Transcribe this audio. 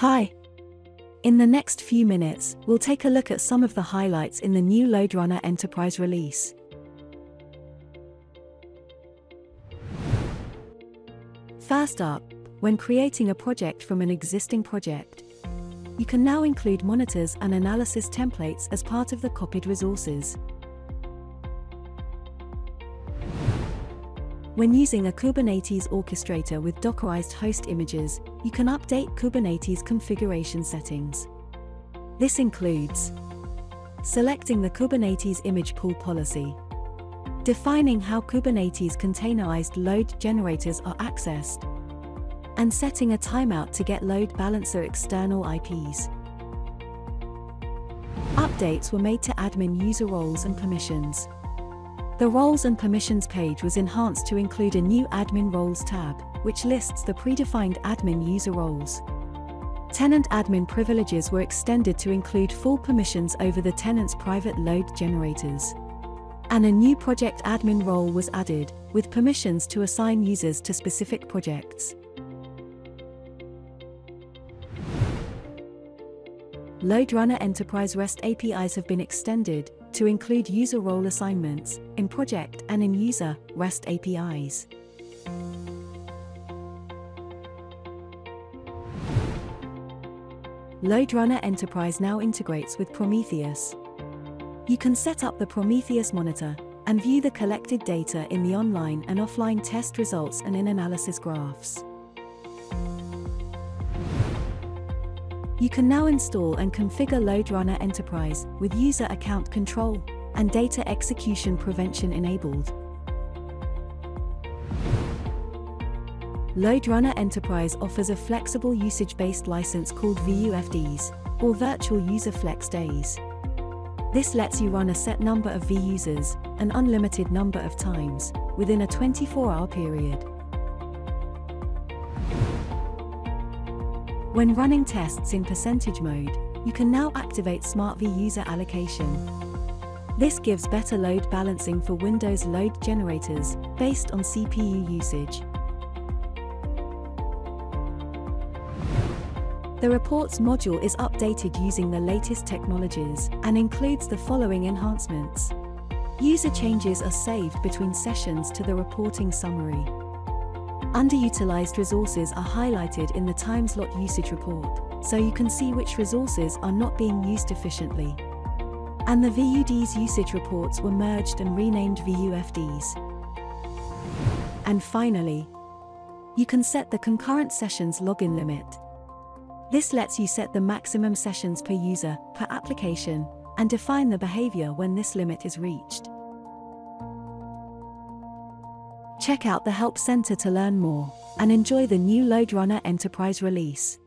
Hi. In the next few minutes, we'll take a look at some of the highlights in the new LoadRunner Enterprise release. First up, when creating a project from an existing project, you can now include monitors and analysis templates as part of the copied resources. When using a Kubernetes orchestrator with Dockerized host images, you can update Kubernetes configuration settings. This includes selecting the Kubernetes image pull policy, defining how Kubernetes containerized load generators are accessed, and setting a timeout to get load balancer external IPs. Updates were made to admin user roles and permissions. The Roles and Permissions page was enhanced to include a new Admin Roles tab, which lists the predefined admin user roles. Tenant admin privileges were extended to include full permissions over the tenant's private load generators. And a new project admin role was added, with permissions to assign users to specific projects. LoadRunner Enterprise REST APIs have been extended to include user role assignments in project and in user REST APIs. LoadRunner Enterprise now integrates with Prometheus. You can set up the Prometheus monitor and view the collected data in the online and offline test results and in analysis graphs. You can now install and configure LoadRunner Enterprise with user account control and data execution prevention enabled. LoadRunner Enterprise offers a flexible usage-based license called VUFDs, or Virtual User Flex Days. This lets you run a set number of vusers, an unlimited number of times, within a 24-hour period. When running tests in percentage mode, you can now activate Smart user allocation. This gives better load balancing for Windows load generators, based on CPU usage. The Reports module is updated using the latest technologies and includes the following enhancements. User changes are saved between sessions to the reporting summary. Underutilized resources are highlighted in the time slot usage report, so you can see which resources are not being used efficiently. And the VUD's usage reports were merged and renamed VUFDs. And finally, you can set the concurrent sessions login limit. This lets you set the maximum sessions per user, per application, and define the behavior when this limit is reached. Check out the Help Center to learn more and enjoy the new LoadRunner Enterprise release.